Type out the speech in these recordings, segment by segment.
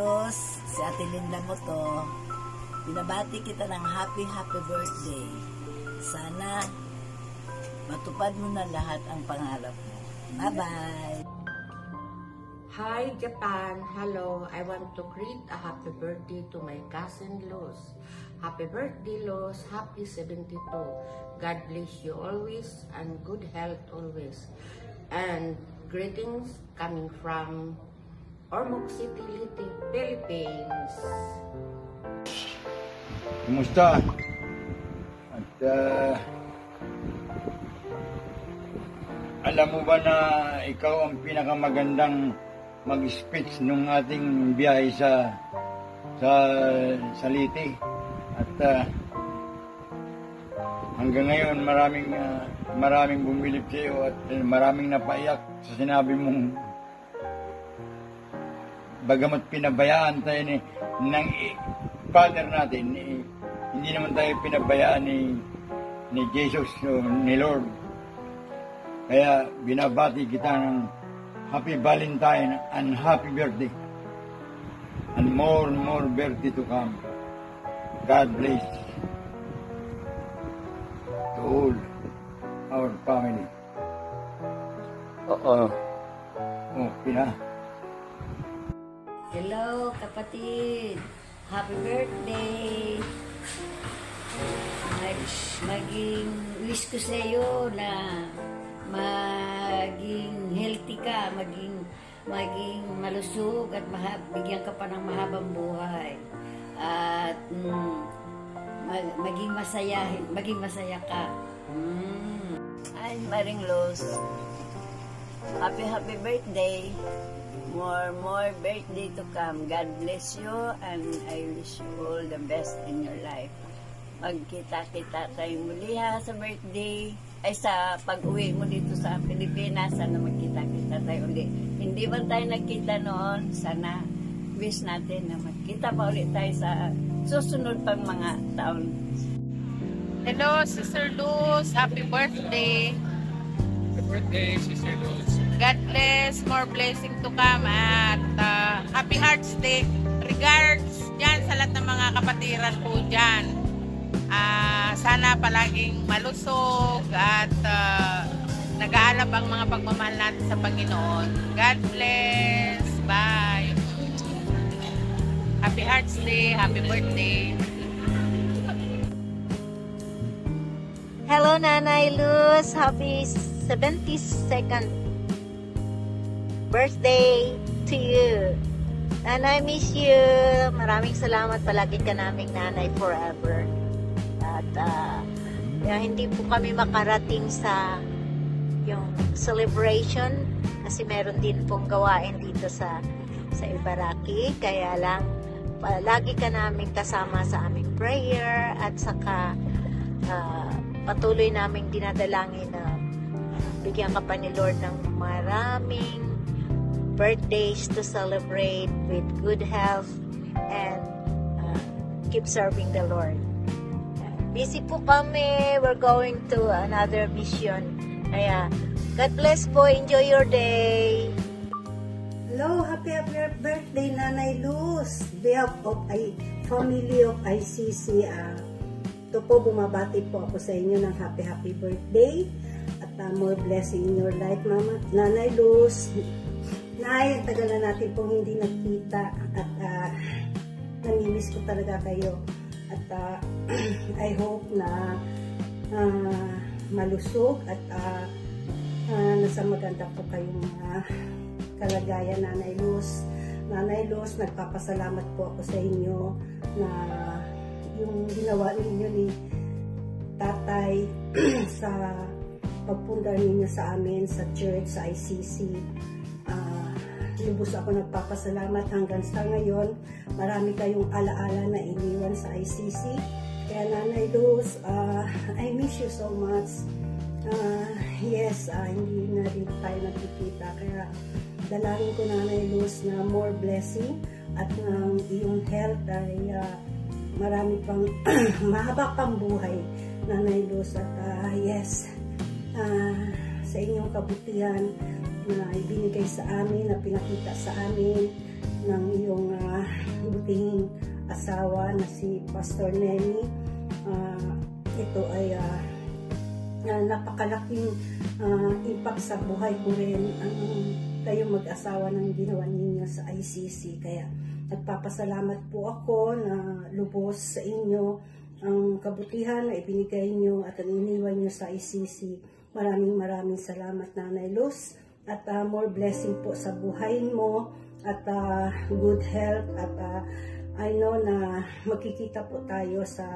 Los, si Ate Linda mo to. Binabati kita ng happy, happy birthday. Sana matupad mo na lahat ang pangarap mo. Bye-bye! Hi Japan, hello. I want to greet a happy birthday to my cousin Luz. Happy birthday Luz, happy 72. God bless you always and good health always. And greetings coming from Ormoc City, Liti- Philippines. Kumusta? At ah, alam mo ba na ikaw ang pinakamagandang mag-speech nung ating biyahe sa sa Saliti at ah, hanggang ngayon maraming ah, maraming bumilip sa iyo at eh, maraming napaiyak sa sinabi mong bagamat pinabayaan tayo ni ng i- Father natin ni, hindi naman tayo pinabayaan ni ni Jesus o ni Lord kaya binabati kita ng Happy Valentine and Happy Birthday. And more and more birthday to come. God bless to all our family. Oo. Oh, pina. Kapatid! Happy birthday! Mag, maging wish ko sa iyo na maging healthy ka, maging maging malusog at maha, bigyan ka pa ng mahabang buhay. At mm, mag- maging masaya, maging masaya ka. Mm. Ay, Maring Los. Happy, happy birthday. More, more birthday to come. God bless you and I wish you all the best in your life. Magkita-kita tayo muli ha sa birthday. Ay sa pag-uwi mo dito sa Pilipinas, sana magkita-kita tayo ulit. Hindi man tayo nagkita noon, sana wish natin na magkita pa ulit tayo sa susunod pang mga taon. Hello, Sister Luz. Happy birthday. Happy birthday, Sister Luz. God bless. More blessing to come. At uh, Happy Hearts Day. Regards dyan sa lahat ng mga kapatiran po dyan. Ah, sana palaging malusog at uh, nag-aalab ang mga pagmamahal natin sa Panginoon. God bless. Bye. Happy Hearts Day. Happy birthday. Hello, Nanay Luz. Happy 72nd birthday to you. Nanay, miss you. Maraming salamat. Palagi ka naming nanay forever. At ah, kaya hindi po kami makarating sa yung celebration kasi meron din pong gawain dito sa sa Ibaraki. Kaya lang, palagi ka namin kasama sa aming prayer at saka ah, patuloy naming dinadalangin na bigyan ka pa ni Lord ng maraming birthdays to celebrate with good health and uh, keep serving the Lord. Busy po kami. We're going to another mission. Kaya, God bless po. Enjoy your day. Hello, happy happy birthday Nanay Luz. Behalf of I, family of ICC, ah, ito po bumabati po ako sa inyo ng happy happy birthday ah, more blessing in your life, Mama. Nanay Luz. Nay, tagal na natin pong hindi nagkita at ah, namimiss ko talaga kayo. At ah, I hope na ah, malusog at ah, ah, nasa maganda po kayong mga kalagayan, Nanay Luz. Nanay Luz, nagpapasalamat po ako sa inyo na yung ginawa ninyo ni tatay sa pagpunta ninyo sa amin sa church, sa ICC. Ah, lubos ako nagpapasalamat hanggang sa ngayon. Marami kayong alaala na iniwan sa ICC. Kaya Nanay Luz, ah, I miss you so much. Ah, yes, ah, hindi na rin tayo nagkikita. Kaya dalangin ko Nanay Luz na more blessing at ng iyong health ay ah, marami pang mahaba pang buhay Nanay Luz at ah, yes ah, sa inyong kabutihan na ibinigay sa amin na pinakita sa amin ng iyong ah, asawa na si Pastor Nemi. Ah, ito ay na napakalaking ah, impact sa buhay ko rin ang kayo mag-asawa ng ginawa ninyo sa ICC. Kaya nagpapasalamat po ako na lubos sa inyo ang kabutihan na ibinigay nyo at iniwan nyo sa ICC. Maraming maraming salamat Nanay Luz at ah, more blessing po sa buhay mo at ah, good health at ah, I know na magkikita po tayo sa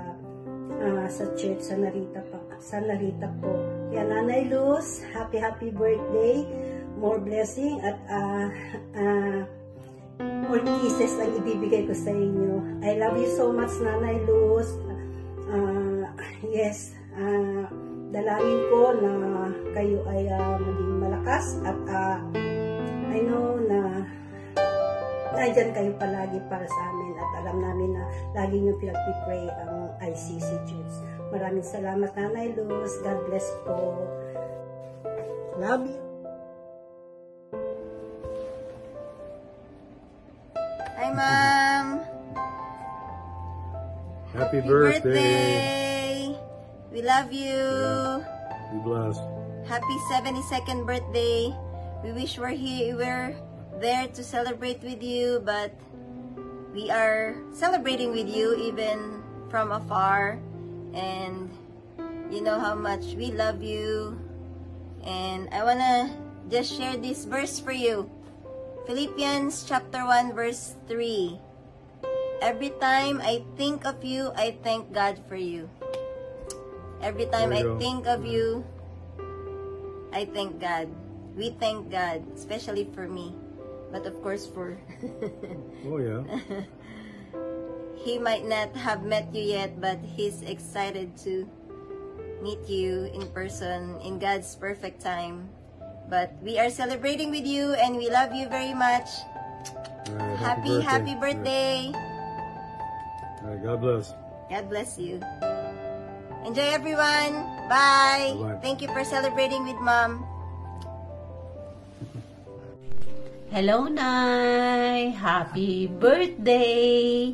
ah, sa church sa Narita pa, sa Narita po. Kaya Nanay Luz, happy happy birthday. More blessing at ah, ah, more kisses ang ibibigay ko sa inyo. I love you so much Nanay Luz. Ah, yes, ah, dalangin ko na kayo ay ah, maging malakas at ah, I know na nandyan kayo palagi para sa amin at alam namin na lagi nyo pinagpipray ang ICC Church. Maraming salamat Nanay Luz. God bless po. Love you. Hi, Mom. Happy, Happy birthday. We love you. Be blessed. Happy 72nd birthday. We wish we're here, we're there to celebrate with you, but we are celebrating with you even from afar. And you know how much we love you. And I want to just share this verse for you. Philippians chapter 1 verse 3. Every time I think of you, I thank God for you. Every time I think of you, I thank God. We thank God, especially for me. But of course for Oh yeah. he might not have met you yet, but he's excited to meet you in person in God's perfect time. But we are celebrating with you and we love you very much. Right, Happy, happy birthday. All right, God bless. God bless you. Enjoy everyone. Bye. Bye-bye. Thank you for celebrating with mom. Hello, Nay! Happy birthday!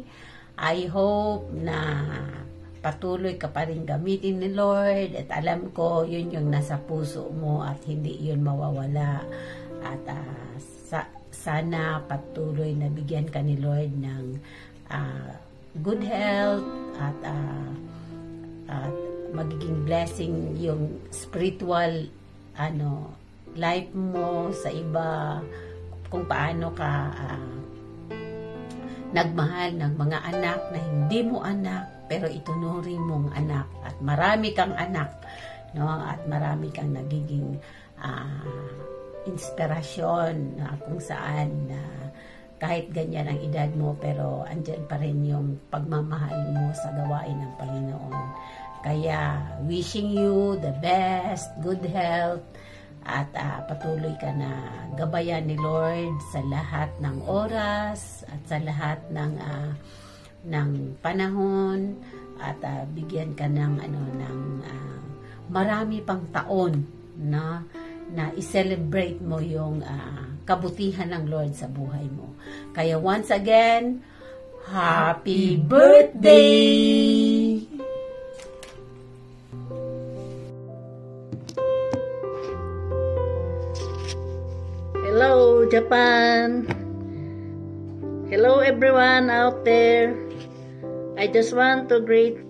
I hope na patuloy ka pa rin gamitin ni Lord at alam ko yun yung nasa puso mo at hindi yun mawawala at ah, sa, sana patuloy na bigyan ka ni Lord ng ah, good health at ah, at magiging blessing yung spiritual ano life mo sa iba kung paano ka ah, nagmahal ng mga anak na hindi mo anak pero itunuring mong anak at marami kang anak no? At marami kang nagiging ah, inspirasyon na kung saan na kahit ganyan ang edad mo pero andyan pa rin yung pagmamahal mo sa gawain ng Panginoon. Kaya wishing you the best good health at ah, patuloy ka na gabayan ni Lord sa lahat ng oras at sa lahat ng ah, ng panahon at ah, bigyan ka ng ano ng ah, marami pang taon na na i-celebrate mo yung ah, kabutihan ng Lord sa buhay mo. Kaya once again, happy birthday! Hello, Japan. Hello, everyone out there. I just want to greet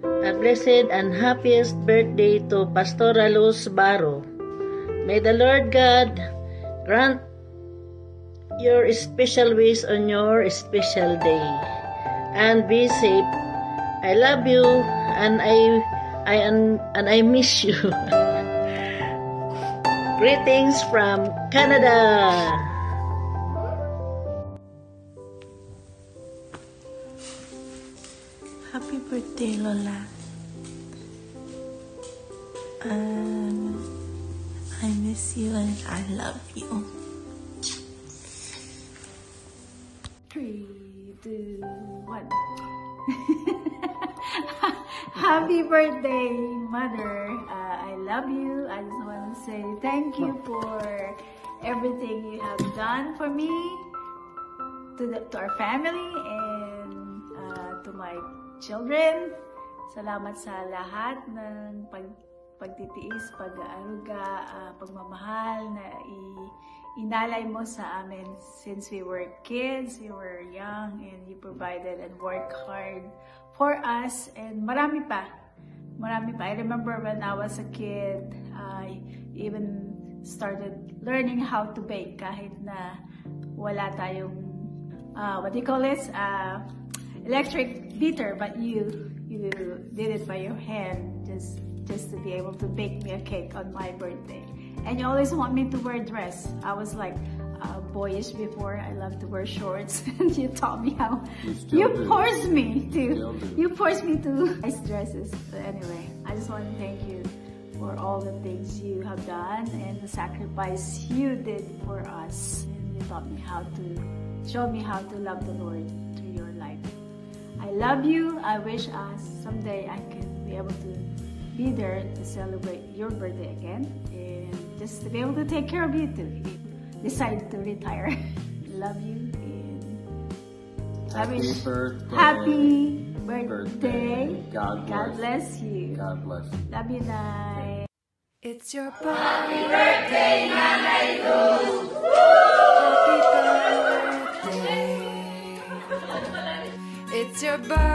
a blessed and happiest birthday to Pastora Luz Baro. May the Lord God grant your special wish on your special day. And be safe. I love you and I I and I miss you. Greetings from Canada. Happy birthday, Lola. Um, I miss you and I love you. Three, two, one. Happy birthday, Mother. Uh, I love you. I just want to say thank you for everything you have done for me, to, the, to our family, and uh, to my children. Salamat sa lahat ng pag, pagtitiis, pag-aaruga, ah, pagmamahal na i- inalay mo sa amin since we were kids, we were young, and you provided and worked hard for us. And marami pa. Marami pa. I remember when I was a kid, I even started learning how to bake kahit na wala tayong, uh, what do you call this? Uh, electric beater, but you you did it by your hand just just to be able to bake me a cake on my birthday. And you always want me to wear a dress. I was like uh, boyish before. I love to wear shorts, and you taught me how. You forced me to. You forced me to nice dresses. But anyway, I just want to thank you for all the things you have done and the sacrifice you did for us. And you taught me how to, show me how to love the Lord through your life. I love you. I wish us someday I can be able to be there to celebrate your birthday again and just to be able to take care of you too. if you Decide to retire. love you and I Happy wish birthday. happy birthday. Birthday. God God bless. bless you. God bless you. Love you, Nay. It's your birthday. Happy birthday, Nanay Luz. Happy birthday. It's your birthday.